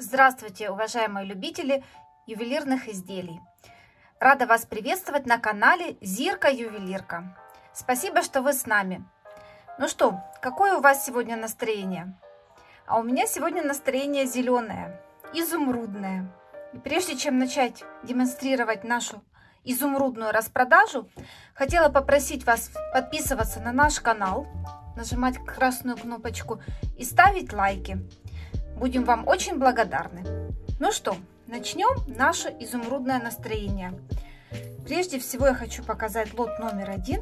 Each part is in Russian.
Здравствуйте, уважаемые любители ювелирных изделий! Рада вас приветствовать на канале Зирка Ювелирка. Спасибо, что вы с нами. Ну что, какое у вас сегодня настроение? А у меня сегодня настроение зеленое, изумрудное. И прежде чем начать демонстрировать нашу изумрудную распродажу, хотела попросить вас подписываться на наш канал, нажимать красную кнопочку и ставить лайки. Будем вам очень благодарны. Ну что, начнем наше изумрудное настроение. Прежде всего я хочу показать лот номер один.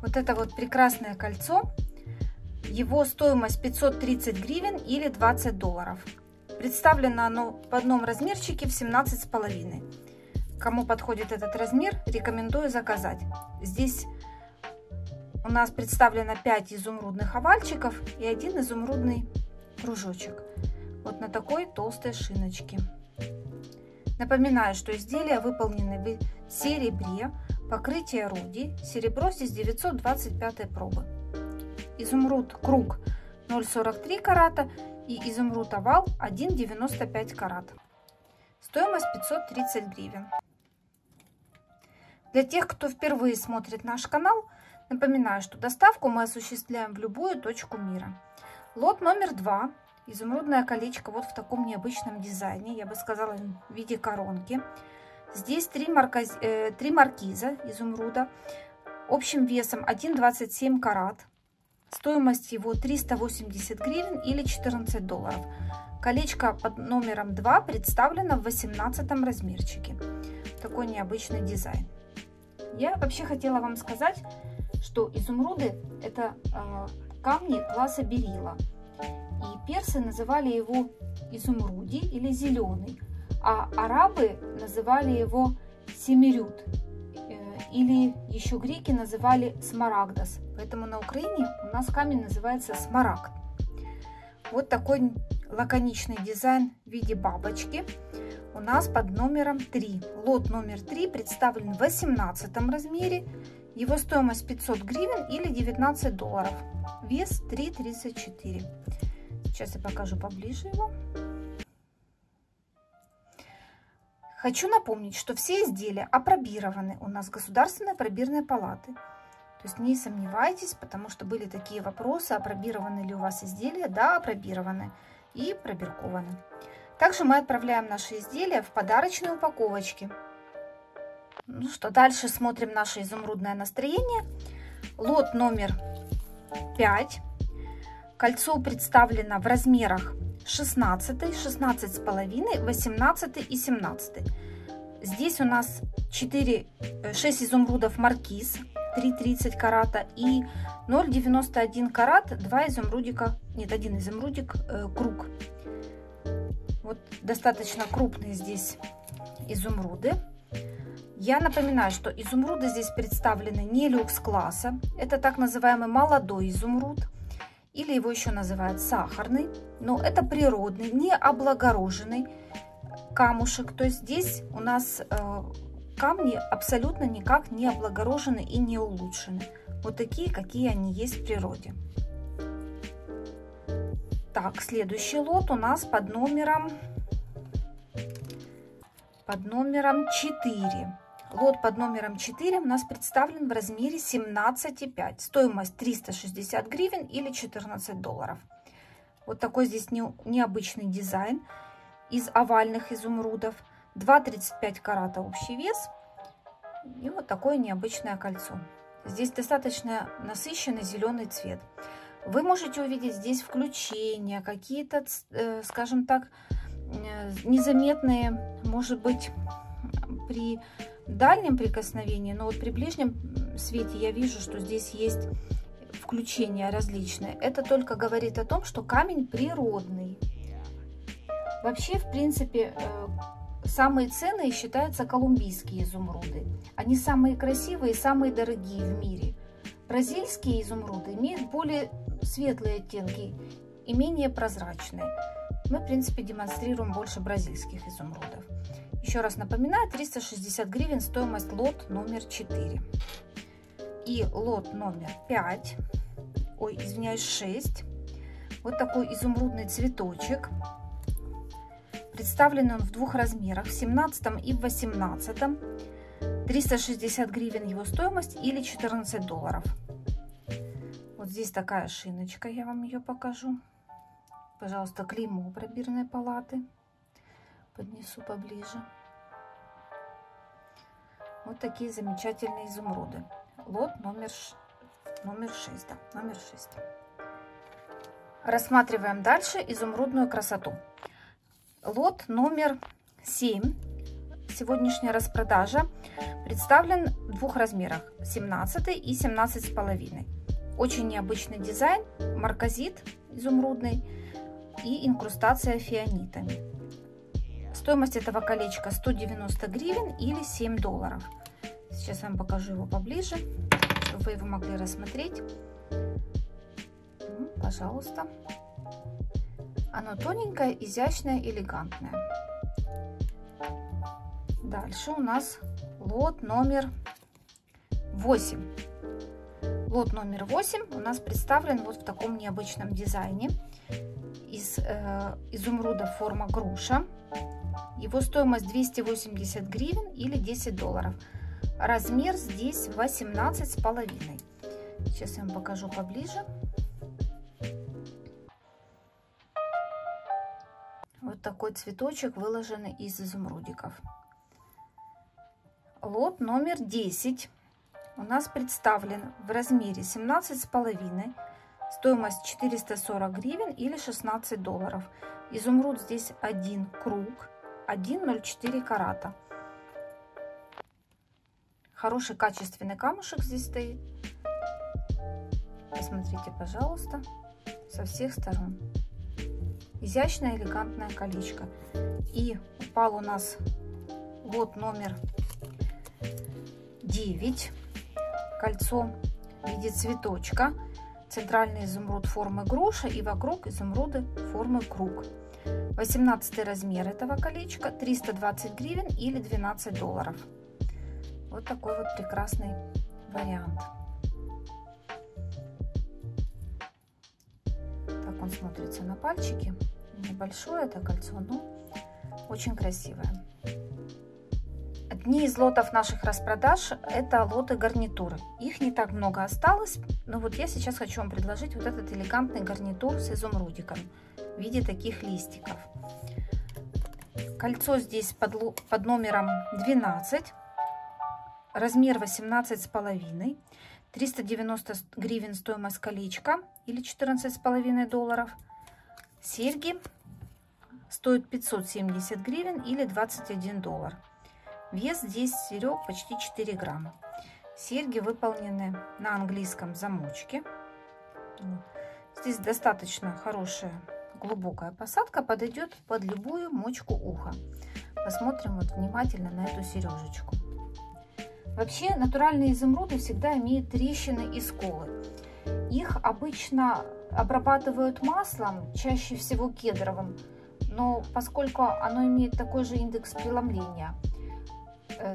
Вот это вот прекрасное кольцо. Его стоимость 530 гривен или 20 долларов. Представлено оно в одном размерчике в 17 с половиной. Кому подходит этот размер, рекомендую заказать. Здесь у нас представлено 5 изумрудных овальчиков и один изумрудный кружочек. Вот на такой толстой шиночке. Напоминаю, что изделия выполнены в серебре, покрытие руди, серебро здесь 925 пробы. Изумруд круг 0,43 карата и изумруд овал 1,95 карат. Стоимость 530 гривен. Для тех, кто впервые смотрит наш канал, напоминаю, что доставку мы осуществляем в любую точку мира. Лот номер два. Изумрудное колечко вот в таком необычном дизайне, я бы сказала, в виде коронки. Здесь три, марказ... э, три маркиза изумруда общим весом 1,27 карат. Стоимость его 380 гривен или 14 долларов. Колечко под номером 2 представлено в 18 размерчике. Такой необычный дизайн. Я вообще хотела вам сказать, что изумруды это э, камни класса берила. И персы называли его изумруди или зеленый, а арабы называли его семирют, э, или еще греки называли смарагдас. Поэтому на Украине у нас камень называется смарагд. Вот такой лаконичный дизайн в виде бабочки у нас под номером 3. Лот номер 3 представлен в 18 размере его стоимость 500 гривен или 19 долларов. Вес 3,34. Сейчас я покажу поближе его. Хочу напомнить, что все изделия опробированы у нас Государственной пробирной палаты. То есть не сомневайтесь, потому что были такие вопросы, опробированы ли у вас изделия. Да, опробированы и пробиркованы. Также мы отправляем наши изделия в подарочные упаковочки. Ну что, дальше смотрим наше изумрудное настроение. Лот номер 5. Кольцо представлено в размерах 16, 16 с половиной, 18 и 17. Здесь у нас 4, 6 изумрудов маркиз, 3,30 карата и 0,91 карат, 2 изумрудика, нет, один изумрудик, э, круг. Вот достаточно крупные здесь изумруды. Я напоминаю, что изумруды здесь представлены не люкс-класса. Это так называемый молодой изумруд. Или его еще называют сахарный. Но это природный, не облагороженный камушек. То есть здесь у нас э, камни абсолютно никак не облагорожены и не улучшены. Вот такие, какие они есть в природе. Так, следующий лот у нас под номером под номером 4. Лот под номером 4 у нас представлен в размере 17,5. Стоимость 360 гривен или 14 долларов. Вот такой здесь не, необычный дизайн из овальных изумрудов. 2,35 карата общий вес. И вот такое необычное кольцо. Здесь достаточно насыщенный зеленый цвет. Вы можете увидеть здесь включения, какие-то, э, скажем так, э, незаметные, может быть, при дальнем прикосновении, но вот при ближнем свете я вижу, что здесь есть включения различные. Это только говорит о том, что камень природный. Вообще, в принципе, э, самые ценные считаются колумбийские изумруды. Они самые красивые и самые дорогие в мире. Бразильские изумруды имеют более светлые оттенки и менее прозрачные. Мы, в принципе, демонстрируем больше бразильских изумрудов. Еще раз напоминаю, 360 гривен стоимость лот номер 4. И лот номер 5, ой, извиняюсь, 6. Вот такой изумрудный цветочек. Представлен он в двух размерах, в 17 и в 18. 360 гривен его стоимость или 14 долларов. Вот здесь такая шиночка, я вам ее покажу. Пожалуйста, клеймо пробирной палаты. Поднесу поближе. Вот такие замечательные изумруды. Лот номер, номер 6. Да, номер 6. Рассматриваем дальше изумрудную красоту. Лот номер 7. Сегодняшняя распродажа представлен в двух размерах. 17 и 17 с половиной. Очень необычный дизайн. Марказит изумрудный и инкрустация фианитами. Стоимость этого колечка 190 гривен или 7 долларов. Сейчас я вам покажу его поближе, чтобы вы его могли рассмотреть. Пожалуйста. Оно тоненькое, изящное, элегантное. Дальше у нас лот номер 8. Лот номер 8 у нас представлен вот в таком необычном дизайне из э, изумруда форма груша. Его стоимость 280 гривен или 10 долларов. Размер здесь 18 с половиной. Сейчас я вам покажу поближе. Вот такой цветочек выложенный из изумрудиков. Лот номер 10 у нас представлен в размере 17 с половиной. Стоимость 440 гривен или 16 долларов. Изумруд здесь один круг, 1,04 карата. Хороший качественный камушек здесь стоит. Посмотрите, пожалуйста, со всех сторон. Изящное, элегантное колечко. И упал у нас вот номер 9. Кольцо в виде цветочка. Центральный изумруд формы груша и вокруг изумруды формы круг. 18 размер этого колечка 320 гривен или 12 долларов. Вот такой вот прекрасный вариант. Так он смотрится на пальчике. Небольшое это кольцо, но очень красивое. Одни из лотов наших распродаж это лоты гарнитуры. Их не так много осталось, но вот я сейчас хочу вам предложить вот этот элегантный гарнитур с изумрудиком в виде таких листиков. Кольцо здесь под, под номером 12 размер 18 с половиной 390 гривен стоимость колечка или 14 с половиной долларов серьги стоят 570 гривен или 21 доллар вес здесь серег почти 4 грамма. Серьги выполнены на английском замочке. Здесь достаточно хорошая глубокая посадка подойдет под любую мочку уха. Посмотрим вот внимательно на эту сережечку Вообще натуральные изумруды всегда имеют трещины и сколы. Их обычно обрабатывают маслом, чаще всего кедровым, но поскольку оно имеет такой же индекс преломления,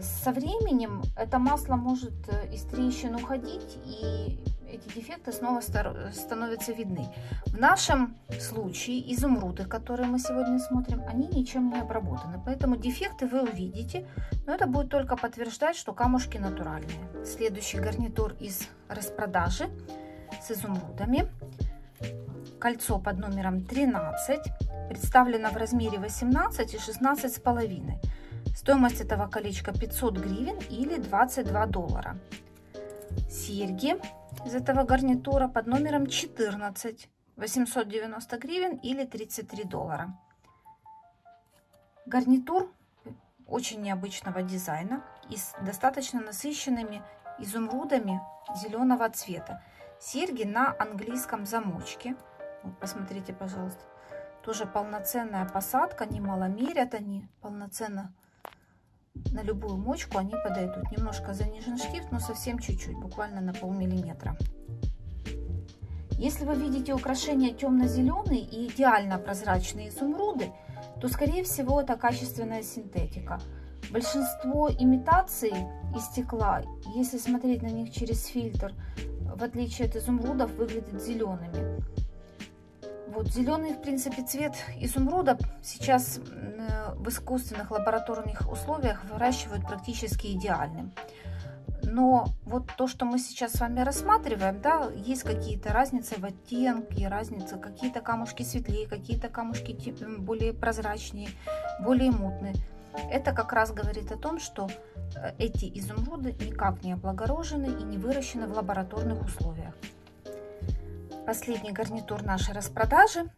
со временем это масло может э, из трещин уходить и эти дефекты снова становятся видны. В нашем случае изумруды, которые мы сегодня смотрим, они ничем не обработаны. Поэтому дефекты вы увидите, но это будет только подтверждать, что камушки натуральные. Следующий гарнитур из распродажи с изумрудами. Кольцо под номером 13 представлено в размере 18 и 16 с половиной. Стоимость этого колечка 500 гривен или 22 доллара. Серьги из этого гарнитура под номером 14 890 гривен или 33 доллара. Гарнитур очень необычного дизайна и с достаточно насыщенными изумрудами зеленого цвета. Серьги на английском замочке. Вот, посмотрите, пожалуйста. Тоже полноценная посадка, немало мерят они полноценно на любую мочку они подойдут. Немножко занижен шрифт, но совсем чуть-чуть, буквально на полмиллиметра. Если вы видите украшения темно-зеленые и идеально прозрачные изумруды, то скорее всего это качественная синтетика. Большинство имитаций из стекла, если смотреть на них через фильтр, в отличие от изумрудов, выглядят зелеными. Вот зеленый, в принципе, цвет изумруда сейчас в искусственных лабораторных условиях выращивают практически идеальным. Но вот то, что мы сейчас с вами рассматриваем, да, есть какие-то разницы в оттенке, разницы, какие-то камушки светлее, какие-то камушки более прозрачнее, более мутные. Это как раз говорит о том, что э, эти изумруды никак не облагорожены и не выращены в лабораторных условиях. Последний гарнитур нашей распродажи.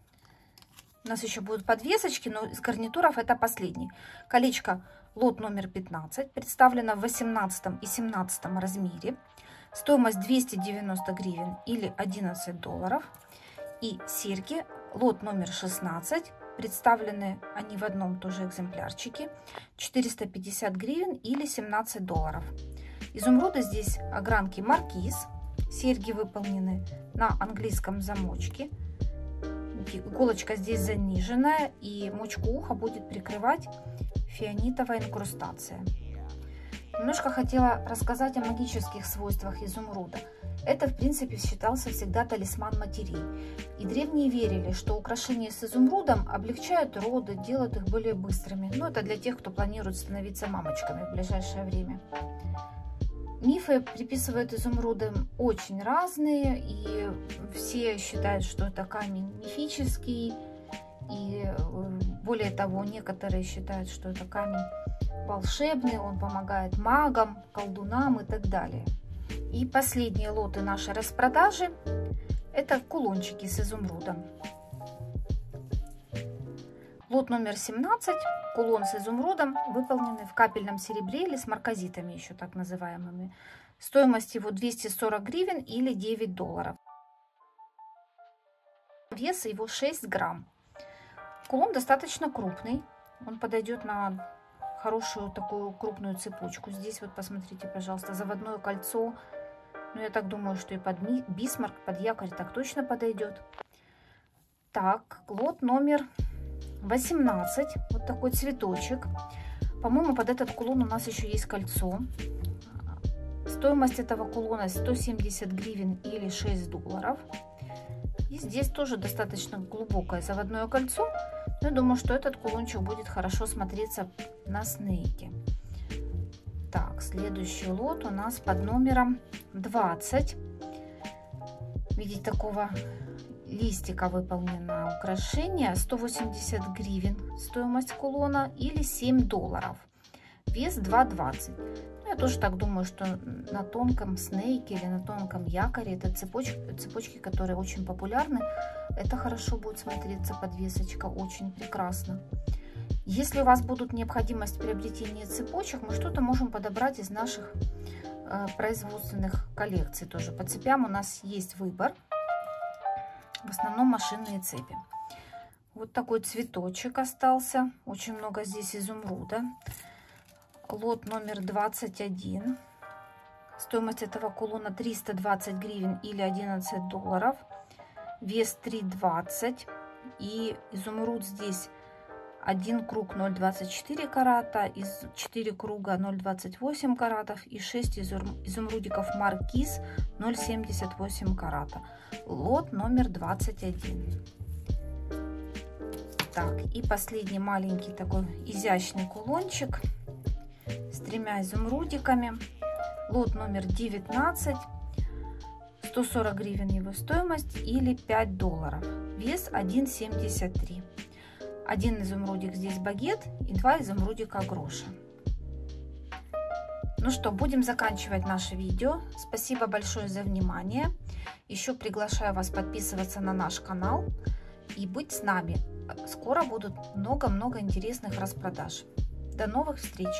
У нас еще будут подвесочки, но из гарнитуров это последний. Колечко лот номер 15 представлено в 18 и 17 размере. Стоимость 290 гривен или 11 долларов. И серьги лот номер 16 представлены они в одном тоже экземплярчике 450 гривен или 17 долларов изумруды здесь огранки маркиз серьги выполнены на английском замочке иголочка здесь заниженная и мочку уха будет прикрывать фианитовая инкрустация немножко хотела рассказать о магических свойствах изумруда это, в принципе, считался всегда талисман матерей. И древние верили, что украшения с изумрудом облегчают роды, делают их более быстрыми. Но это для тех, кто планирует становиться мамочками в ближайшее время. Мифы приписывают изумрудам очень разные, и все считают, что это камень мифический, и э, более того, некоторые считают, что это камень волшебный, он помогает магам, колдунам и так далее. И последние лоты нашей распродажи это кулончики с изумрудом. Лот номер 17, кулон с изумрудом, выполненный в капельном серебре или с марказитами еще так называемыми. Стоимость его 240 гривен или 9 долларов. Вес его 6 грамм. Кулон достаточно крупный. Он подойдет на хорошую такую крупную цепочку. Здесь вот посмотрите, пожалуйста, заводное кольцо ну, я так думаю, что и под бисмарк, под якорь так точно подойдет. Так, лот номер 18. Вот такой цветочек. По-моему, под этот кулон у нас еще есть кольцо. Стоимость этого кулона 170 гривен или 6 долларов. И здесь тоже достаточно глубокое заводное кольцо. Но я думаю, что этот кулончик будет хорошо смотреться на снейке. Так, следующий лот у нас под номером 20. Видите, такого листика выполнено украшение. 180 гривен стоимость кулона или 7 долларов. Вес 2,20. Ну, я тоже так думаю, что на тонком снейке или на тонком якоре, это цепочки, цепочки, которые очень популярны, это хорошо будет смотреться подвесочка, очень прекрасно. Если у вас будут необходимость приобретения цепочек, мы что-то можем подобрать из наших э, производственных коллекций тоже. По цепям у нас есть выбор. В основном машинные цепи. Вот такой цветочек остался. Очень много здесь изумруда. Лот номер 21. Стоимость этого кулона 320 гривен или 11 долларов. Вес 3,20. И изумруд здесь один круг 0,24 карата, из 4 круга 0,28 каратов и 6 изумрудиков маркиз 0,78 карата. Лот номер 21. Так, и последний маленький такой изящный кулончик с тремя изумрудиками. Лот номер 19. 140 гривен его стоимость или 5 долларов. Вес 1,73. Один изумрудик здесь багет и два изумрудика груша. Ну что, будем заканчивать наше видео. Спасибо большое за внимание. Еще приглашаю вас подписываться на наш канал и быть с нами. Скоро будут много-много интересных распродаж. До новых встреч!